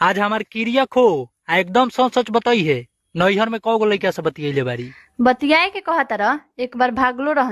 आज हमार क्रिया खो आ एकदम सच सच बताई है। नैहर में कौ गो लड़का से बतियले बारी। बतियाए के कहा तरह एक बार भागलो रह